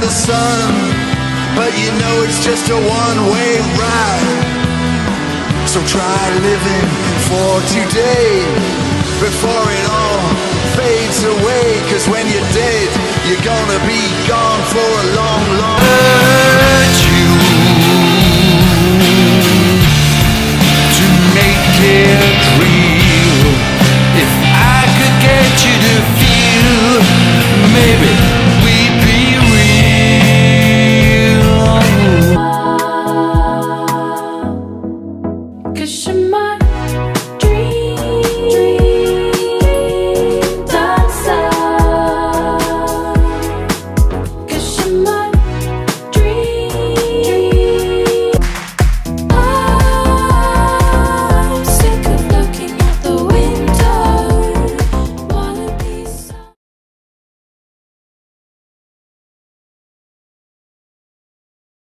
the sun, but you know it's just a one-way ride. So try living for today before it all fades away. Cause when you're dead, you're gonna be gone